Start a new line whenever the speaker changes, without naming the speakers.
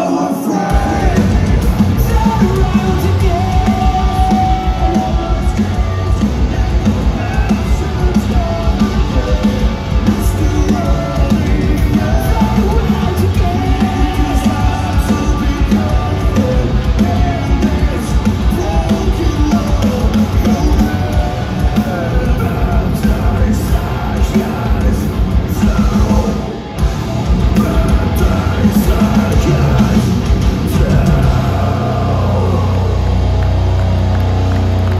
your friend.